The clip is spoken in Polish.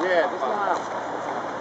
Nie, to jest